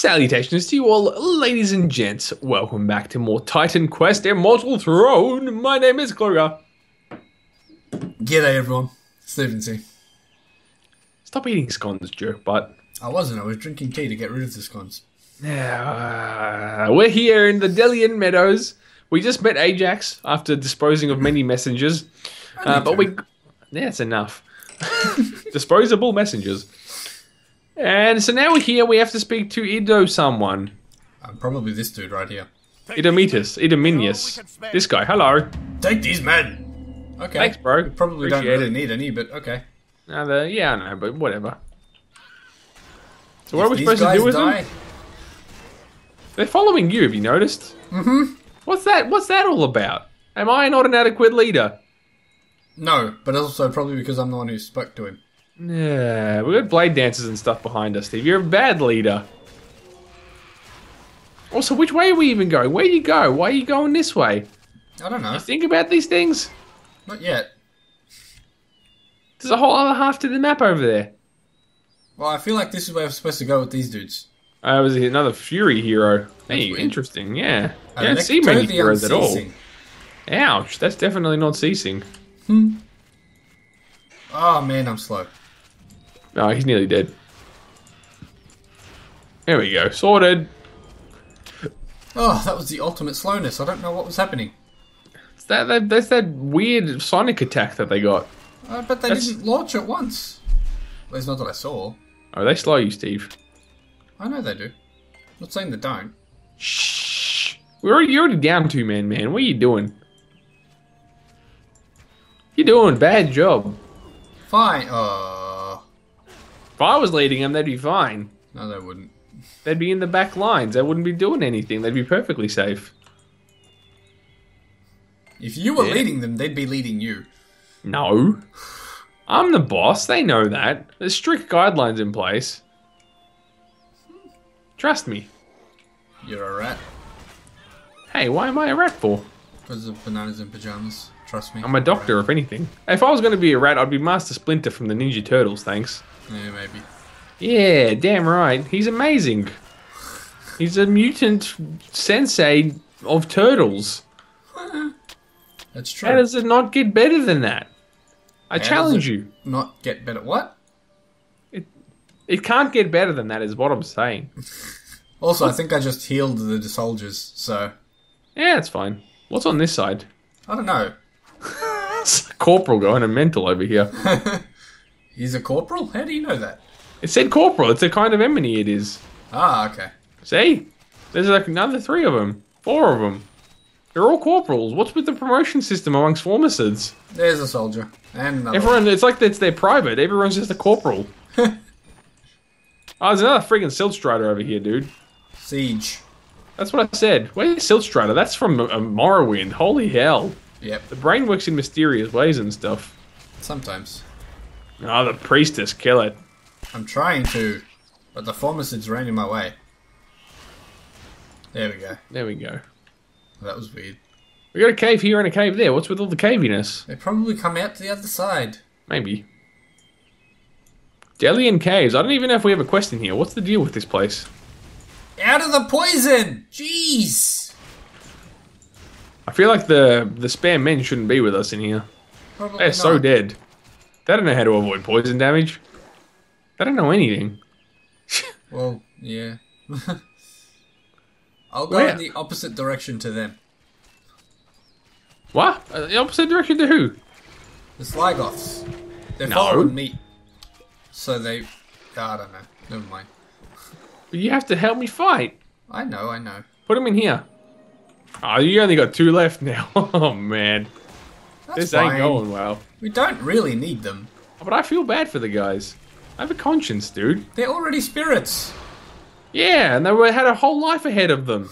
Salutations to you all, ladies and gents. Welcome back to more Titan Quest Immortal Throne. My name is Kluger. G'day everyone, Stephen C. Stop eating scones, jerk butt. I wasn't, I was drinking tea to get rid of the scones. Yeah, uh, we're here in the Delian Meadows. We just met Ajax after disposing of many messengers. Uh, but we. Yeah, it's enough. Disposable messengers. And so now we're here, we have to speak to Ido someone. Um, probably this dude right here. Idometus, Idominius. This guy, hello. Take these men! Okay. Thanks, bro. We probably don't really it. need any, but okay. Uh, the, yeah, I know, but whatever. So what If are we supposed to do with die, them? They're following you, have you noticed? Mm-hmm. What's that what's that all about? Am I not an adequate leader? No, but also probably because I'm the one who spoke to him. Yeah, we got blade dancers and stuff behind us, Steve. You're a bad leader. Also, which way are we even going? Where do you go? Why are you going this way? I don't know. Think about these things. Not yet. There's a whole other half to the map over there. Well, I feel like this is where I'm supposed to go with these dudes. Uh, was another Fury hero. Hey, weird. interesting. Yeah, I don't next see many heroes at all. Ouch, that's definitely not ceasing. Hmm. Oh man, I'm slow. No, he's nearly dead. There we go, sorted. Oh, that was the ultimate slowness. I don't know what was happening. It's that, that that's that weird Sonic attack that they got. Uh, but they That's- didn't launch at once. At least not that I saw. Oh, they slow you, Steve. I know they do. not saying they don't. Shh. We're already, you're already down two man, man. What are you doing? You're doing bad job. Fine. Uh, If I was leading them, they'd be fine. no, they wouldn't. They'd be in the back lines. They wouldn't be doing anything. They'd be perfectly safe. If you were Yeah. leading them, they'd be leading you. No. I'm the boss. They know that. There's strict guidelines in place. Trust me. You're a rat. Hey, why am I a rat for? Because of bananas and pajamas. Trust me. I'm a doctor, if anything. If I was going to be a rat, I'd be Master Splinter from the Ninja Turtles, thanks. Yeah, maybe. Yeah, damn right. He's amazing. He's a mutant sensei of turtles. That's true. How does it not get better than that? I does challenge you. Not get better. What? It it can't get better than that, is what I'm saying. Also, I think I just healed the soldiers, so Yeah, it's fine. What's on this side? I don't know. Corporal going a mental over here. He's a corporal? How do you know that? It said corporal. It's a kind of emony it is. Ah, okay. See? There's like another three of them. Four of them. They're all corporals. What's with the promotion system amongst formicids? There's a soldier. And another. Everyone, it's like it's their private. Everyone's just a corporal. oh, there's another friggin' Silt Strider over here, dude. Siege. That's what I said. Where's Silt Strider? That's from uh, Morrowind. Holy hell. Yep. The brain works in mysterious ways and stuff. Sometimes. Oh, the priestess, kill it. I'm trying to, but the formicids ran in my way. There we go. There we go. That was weird. We got a cave here and a cave there. What's with all the caviness? They probably come out to the other side. Maybe. Delian Caves. I don't even know if we have a quest in here. What's the deal with this place? Out of the poison! Jeez! I feel like the the spare men shouldn't be with us in here. Probably They're so dead. They don't know how to avoid poison damage. They don't know anything. Well, yeah. I'll go Where? in the opposite direction to them. What? Uh, the opposite direction to who? The Sligoths. They're No. following me. So they. I don't know. Never mind. You have to help me fight. I know, I know. Put them in here. Oh, you only got two left now. Oh man, That's this fine. ain't going well. We don't really need them. But I feel bad for the guys. I have a conscience, dude. They're already spirits. Yeah, and they were, had a whole life ahead of them.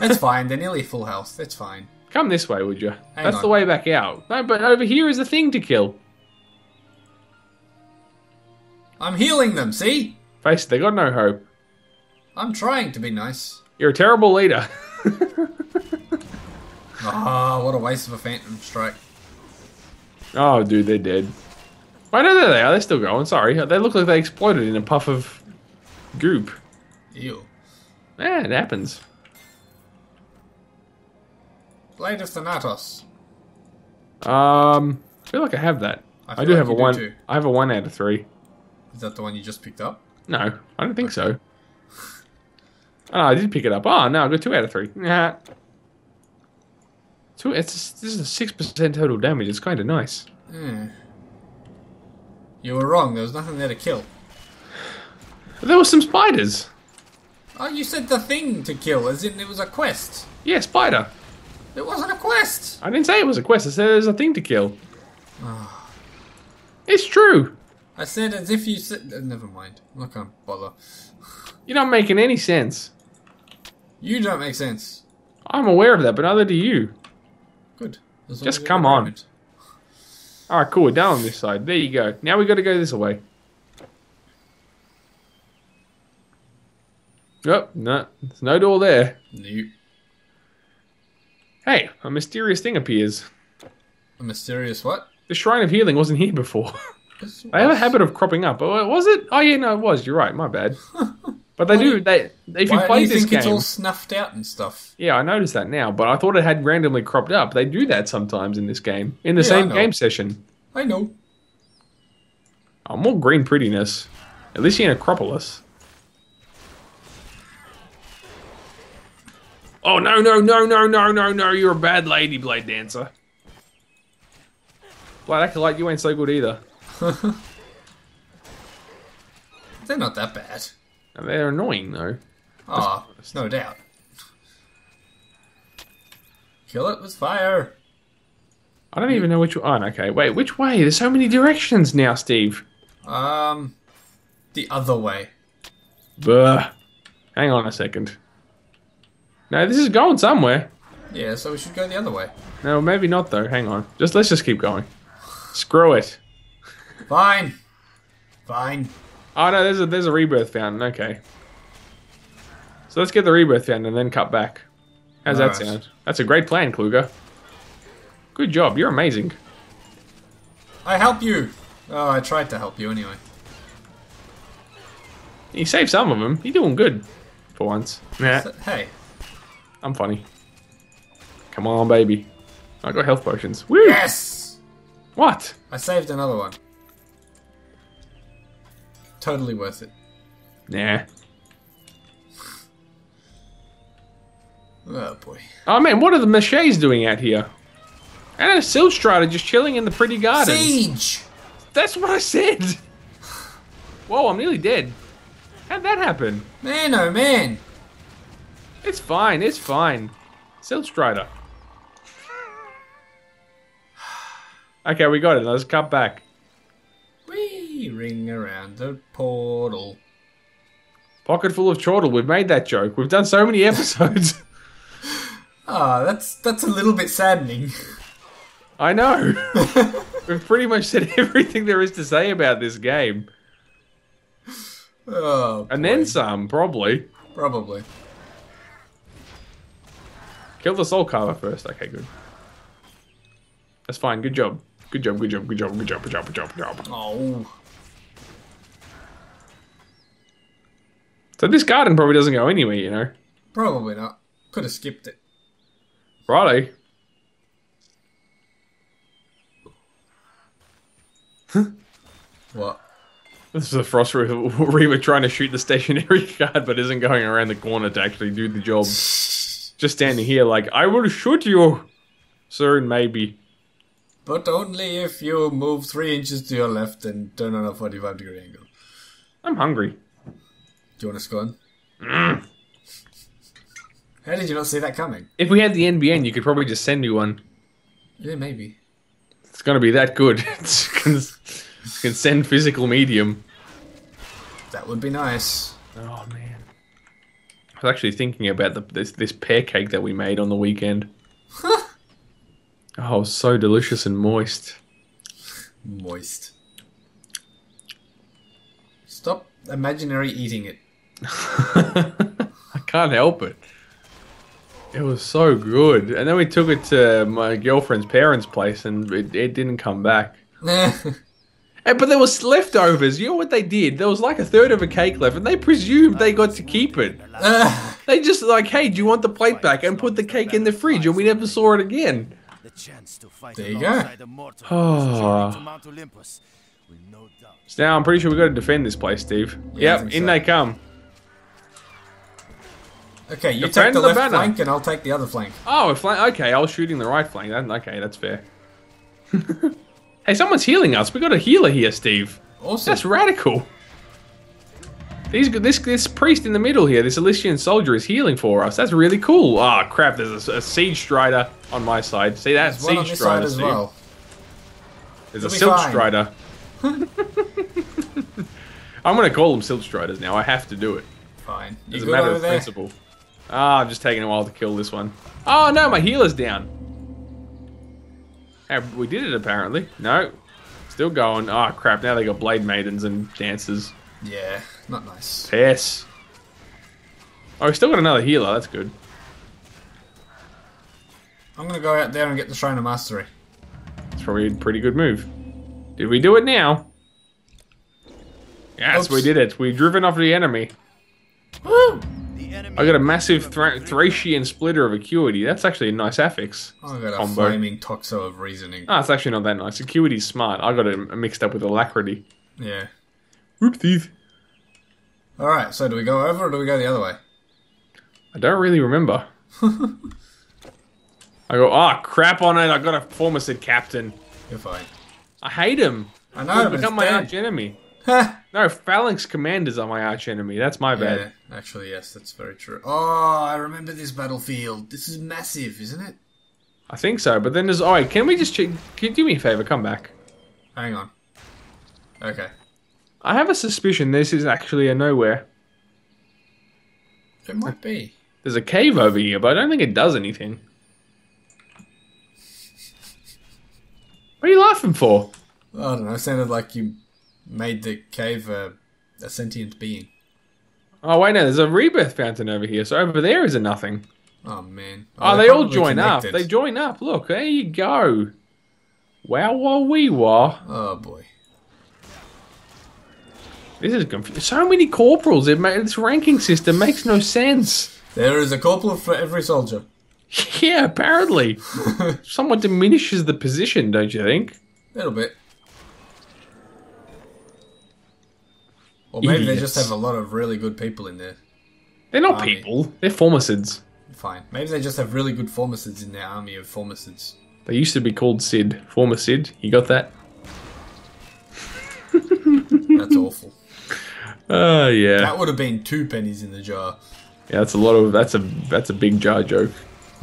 That's fine. They're nearly full health. That's fine. Come this way, would you? Hang That's on. the way back out. No, but over here is a thing to kill. I'm healing them, see? Face it, they got no hope. I'm trying to be nice. You're a terrible leader. Ah, what a waste of a phantom strike. oh, dude, they're dead. I know there they are. They're still going. Sorry, they look like they exploded in a puff of goop. Ew. Yeah, it happens. Blade of Thanatos. Um, I feel like I have that. I I, do like have a do one. too. I have a one out of three. Is that the one you just picked up? No, I don't think so. Oh, I did pick it up. Oh no, I got two out of three. Nah. Two. It's this is a six percent total damage. It's kind of nice. Hmm. You were wrong. There was nothing there to kill. There were some spiders. Oh, you said the thing to kill, as in it was a quest. Yeah, spider. It wasn't a quest. I didn't say it was a quest. I said there's a thing to kill. it's true. I said as if you said. uh, never mind. I'm not gonna bother. You're not making any sense. You don't make sense. I'm aware of that, but neither do you. Good. Just come on. All right, cool. We're down on this side. There you go. Now we got to go this way. Oh, no. There's no door there. Nope. Hey, a mysterious thing appears. A mysterious what? The Shrine of Healing wasn't here before. They have a habit of cropping up. Oh, was it? Oh, yeah, no, it was. You're right. My bad. But they Why do. They if you Why do play you this think it's all snuffed out and stuff? yeah, I noticed that now. But I thought it had randomly cropped up. They do that sometimes in this game, in the Yeah, I same know. game session. I know. Oh, more green prettiness. At least in Acropolis. Oh no no no no no no no! You're a bad lady, Blade Dancer. Blade Acolyte, you ain't so good either. They're not that bad. They're annoying though. Ah, no doubt. Kill it with fire. I don't even know which one. Oh, okay, wait, which way? There's so many directions now, Steve. Um, the other way. Buh. Hang on a second. No, this is going somewhere. Yeah, so we should go the other way. No, maybe not though. Hang on. Just let's just keep going. Screw it. Fine. Fine. Oh no, there's a there's a rebirth fountain. Okay. So let's get the rebirth fountain and then cut back. How's that sound? That's a great plan, Kluger. Good job. You're amazing. I help you. Oh, I tried to help you anyway. You saved some of them. You're doing good for once. Yeah, So- hey. I'm funny. Come on, baby. I got health potions. Woo! Yes! What? I saved another one. Totally worth it. Nah. Oh boy. Oh man, what are the Machae's doing out here? And a Silt just chilling in the pretty garden. Siege! That's what I said. Whoa, I'm nearly dead. How'd that happen? Man, oh man! It's fine, it's fine. Silt Strider. Okay, we got it. Let's cut back. Ring around the portal. Pocket full of chortle. We've made that joke. We've done so many episodes. Ah, that's that's a little bit saddening. I know. We've pretty much said everything there is to say about this game. Oh, And boy. then some, probably. probably. Kill the soul carver first. Okay, good. That's fine. Good job. Good job, good job, good job, good job, good job, good job, good job. Oh, So this garden probably doesn't go anywhere, you know. probably not. Could have skipped it. Righto. What? This is a Frost Re- Reaver trying to shoot the stationary guard, but isn't going around the corner to actually do the job. Just standing here like, I will shoot you. Soon, maybe. But only if you move three inches to your left and turn on a 45 degree angle. I'm hungry. Do you want a scone? Mm. How did you not see that coming? If we had the NBN, you could probably just send me one. Yeah, maybe. It's going to be that good. It's can, can send physical medium. That would be nice. Oh man. I was actually thinking about the, this this pear cake that we made on the weekend. oh, it was so delicious and moist. Moist. Stop imaginary eating it. I can't help it. It was so good. And then we took it to my girlfriend's parents' place and it, it didn't come back. Hey, but there was leftovers. You know what they did? There was like a third of a cake left, and they presumed they got to keep it. They just like, hey, do you want the plate back? And put the cake in the fridge, and we never saw it again. The chance to fight There you go. alongside the mortal Oh. Mount Olympus will no doubt So now I'm pretty sure we got to defend this place, Steve. Yeah, yep, in so. they come. Okay, you Defend take the the left banner. flank and I'll take the other flank. Oh, flank. Okay, I was shooting the right flank. That, okay, that's fair. hey, someone's healing us. We got a healer here, Steve. Awesome. That's radical. These, this this priest in the middle here, this Elysian soldier, is healing for us. That's really cool. Ah, crap! There's a, a siege strider on my side. See that There's on siege side strider? as Steve? well. There's a You'll be silt fine. strider. I'm gonna call them silt striders now. I have to do it. Fine. You It's a matter of there? principle. Ah, I'm just taking a while to kill this one. Oh no, my healer's down. Hey, we did it apparently. No, still going. Oh crap! Now they got blade maidens and dancers. Yeah, not nice. Yes. Oh, we still got another healer. That's good. I'm gonna go out there and get the Shrine of Mastery. It's probably a pretty good move. Did we do it now? Yes, we did it. We've driven off the enemy. Woo! I got a massive Thra- Thracian splitter of acuity. That's actually a nice affix. I got a Combo. flaming toxo of reasoning. Ah, it's actually not that nice. Acuity's smart. I got it mixed up with alacrity. Yeah. Oopsies. Alright, so do we go over or do we go the other way? I don't really remember. I go, ah, crap on it. I got a Formicid captain. You're fine. I hate him. I know, He's become my arch enemy. No, Phalanx commanders are my arch enemy. That's my bad. yeah, actually, yes, that's very true. Oh, I remember this battlefield. This is massive, isn't it? I think so. But then there's. Oh, wait, can we just check? Can you do me a favor? Come back. Hang on. Okay. I have a suspicion this is actually a nowhere. It might be. There's a cave over here, but I don't think it does anything. What are you laughing for? I don't know. It sounded like you made the cave a, a sentient being. Oh wait, no, there's a rebirth fountain over here. So over there is a nothing. Oh man. Oh, they're they all join up. They join up. Look, there you go. Wow, wow, wee, wah. Oh boy. This is confusing. So many corporals. It ma- this ranking system makes no sense. There is a corporal for every soldier. Yeah, apparently. Somewhat diminishes the position, don't you think? A little bit. Or maybe they just have a lot of really good people in there. They're not Army. people. They're formicids. Fine. Maybe they just have really good formicids in their army of formicids. They used to be called Sid. Former Sid. You got that? That's awful. Oh yeah. That would have been two pennies in the jar. Yeah, that's a lot of. That's a that's a big jar joke.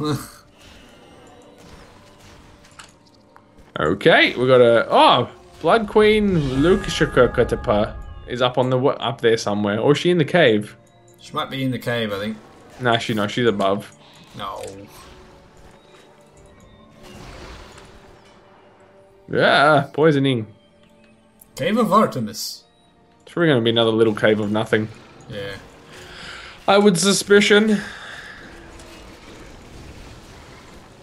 Okay, we got a oh Blood Queen Lukashakatapa is up on the up there somewhere, or is she in the cave? She might be in the cave, I think. Nah, she no, she's above. No. Yeah, poisoning. Cave of Artemis. It's probably gonna be another little cave of nothing. Yeah. I would suspicion.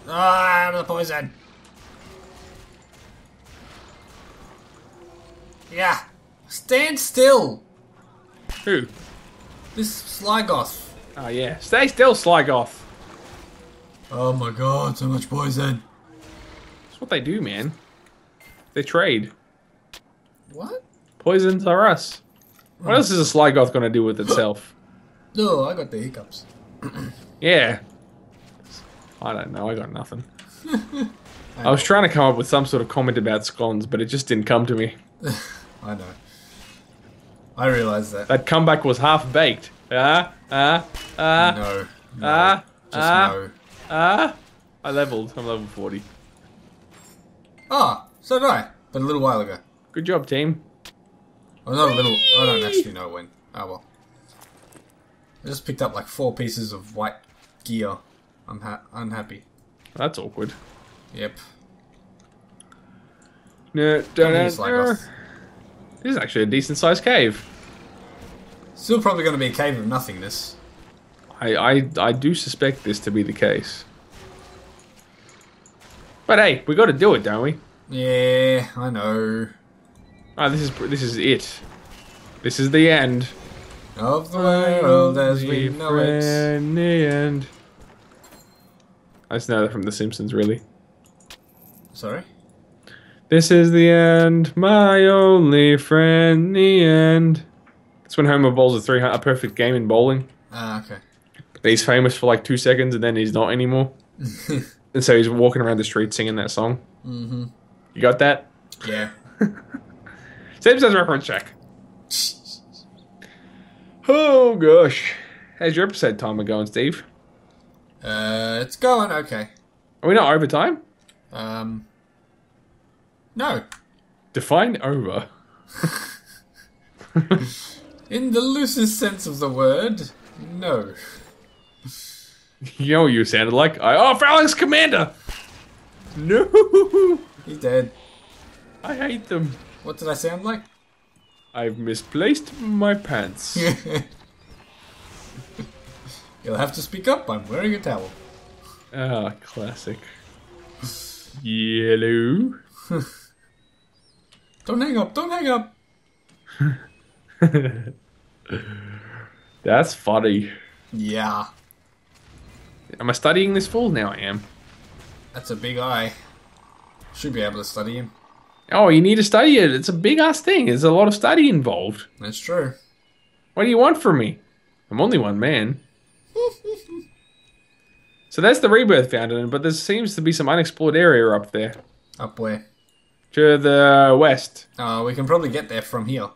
Ah, the poison. Yeah. Stand still. Who? This Slygoth. Oh yeah, stay still, Slygoth. Oh my god, so much poison. That's what they do, man. They trade. What? Poisons are us. What else is a Slygoth gonna do with itself? No, I got the hiccups. Yeah. I don't know. I got nothing. I was trying to come up with some sort of comment about scones, but it just didn't come to me. I know. I realize that. That comeback was half baked. Ah, ah, ah, no. no ah, just ah. no. ah. I leveled. I'm level 40. Ah, so did I. But a little while ago. Good job, team. Well, not a little. I don't actually know when. Oh well. I just picked up like four pieces of white gear. I'm ha- unhappy. That's awkward. Yep. No, don't Sligoth. This is actually a decent sized cave. Still probably going to be a cave of nothingness. I, I, I do suspect this to be the case. But hey, we got to do it, don't we? Yeah, I know. Ah, this is this is it. This is the end. Of the world as we know it. Friend, the end. I just know that from The Simpsons, really. Sorry? This is the end, my only friend, the end. That's when Homer bowls a three a perfect game in bowling. Ah, okay. He's famous for like two seconds and then he's not anymore. and so he's walking around the street singing that song. Mm-hmm. You got that? Yeah. Simpsons reference check. Oh gosh. How's your episode timer going, Steve? Uh, it's going okay. Are we not overtime? Um, no. Define over. In the loosest sense of the word, no. You know what you sounded like? I oh Phalanx Commander! No He's dead. I hate them. What did I sound like? I've misplaced my pants. You'll have to speak up. I'm wearing a towel. Ah, classic. Yellow. Don't hang up. Don't hang up. That's funny. Yeah. Am I studying this fool Now I am. That's a big eye. Should be able to study him. Oh, you need to study it. It's a big ass thing. There's a lot of study involved. That's true. What do you want from me? I'm only one man. so that's the rebirth fountain, but there seems to be some unexplored area up there. Up where? To the west. Uh, we can probably get there from here.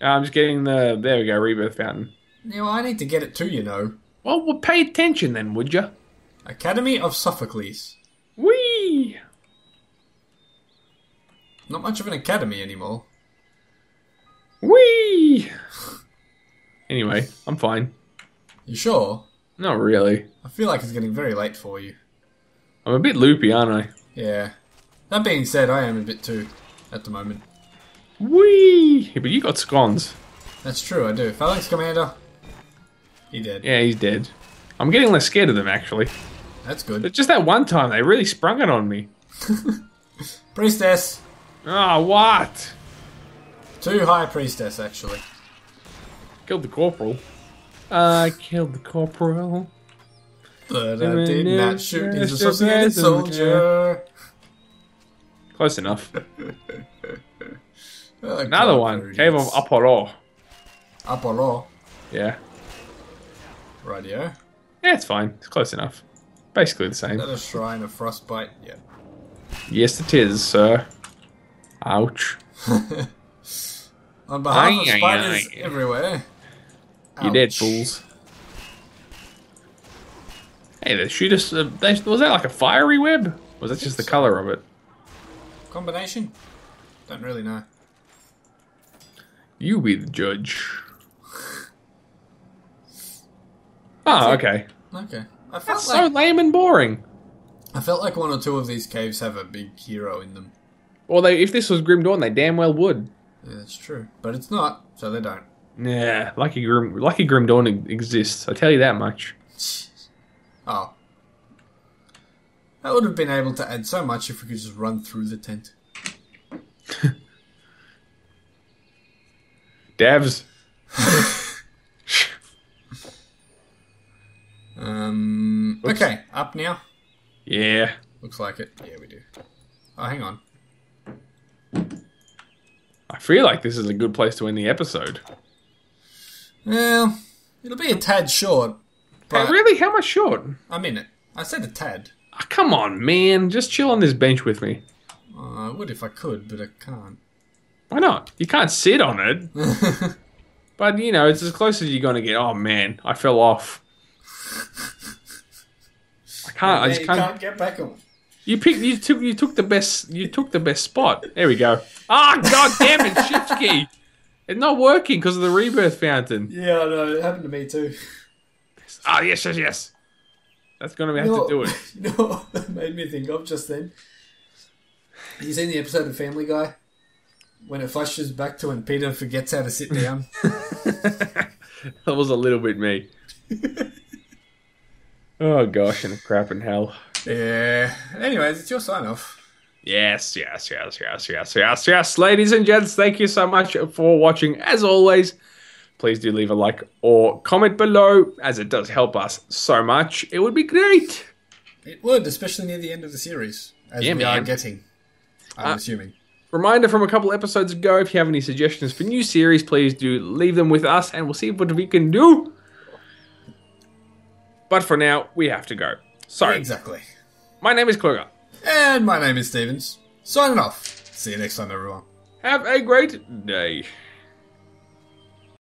I'm just getting the. There we go, rebirth fountain. Yeah, well, I need to get it too, you know. Well, well pay attention then, would you? Academy of Sophocles. Whee! Not much of an academy anymore. Whee! Anyway, I'm fine. You sure? Not really. I feel like it's getting very late for you. I'm a bit loopy, aren't I? Yeah. That being said, I am a bit too at the moment. Whee! But you got scones. That's true, I do. Phalanx Commander. He did. Yeah, he's dead. I'm getting less scared of them, actually. That's good. But just that one time, they really sprung it on me. Priestess. Ah, what? Too high priestess, actually. Killed the corporal. I killed the corporal. But I did not shoot his associated soldier. Close enough. Oh, Another God, one. Cave of. Apollo. Apollo. Yeah. Radio. Yeah, it's fine. It's close enough. Basically the same. Is that a shrine of frostbite? Yeah. Yes, it is, sir. Ouch. On behalf Aye, of aye, spiders aye. everywhere. You dead fools. Hey, they shoot us. Uh, they, was that like a fiery web? Was that just the color of it? Combination? Don't really know. You be the judge. Oh, okay. Okay. I felt That's like so lame and boring. I felt like one or two of these caves have a big hero in them. Well, they, if this was Grim Dawn, they damn well would. Yeah, that's true. But it's not, so they don't. Yeah, Lucky Grim, Lucky Grim Dawn exists. I tell you that much. Oh. I would have been able to add so much if we could just run through the tent. Devs. Um. Okay, up now. Yeah. Looks like it. Yeah, we do. Oh, hang on. I feel like this is a good place to end the episode. Well, it'll be a tad short, Hey, but really? How much short? I'm in it. I said a tad. Ah, come on, man. Just chill on this bench with me. Uh, I would if I could, but I can't. Why not? You can't sit on it. but, you know, it's as close as you're going to get. Oh, man. I fell off. I can't. I just can't. can't get back on. You picked. You took. You took the best. You took the best spot. There we go. Ah, god damn it, shift key. It's not working because of the rebirth fountain. Yeah, I know. It happened to me too. Ah, yes, yes, yes. That's gonna have to do it. You know that made me think of just then? You seen the episode of Family Guy? When it flashes back to when Peter forgets how to sit down? That was a little bit me. oh gosh, and a crap in hell. yeah. Anyways, it's your sign off. Yes, yes, yes, yes, yes, yes, yes. Ladies and gents, thank you so much for watching. As always, please do leave a like or comment below, as it does help us so much. It would be great. It would, especially near the end of the series, as Yeah, we are man. Uh, getting. I'm assuming. Reminder from a couple episodes ago if you have any suggestions for new series, please do leave them with us and we'll see what we can do. But for now, we have to go. Sorry. Exactly. my name is Kluger. And my name is Stevens. Signing off. See you next time, everyone. Have a great day.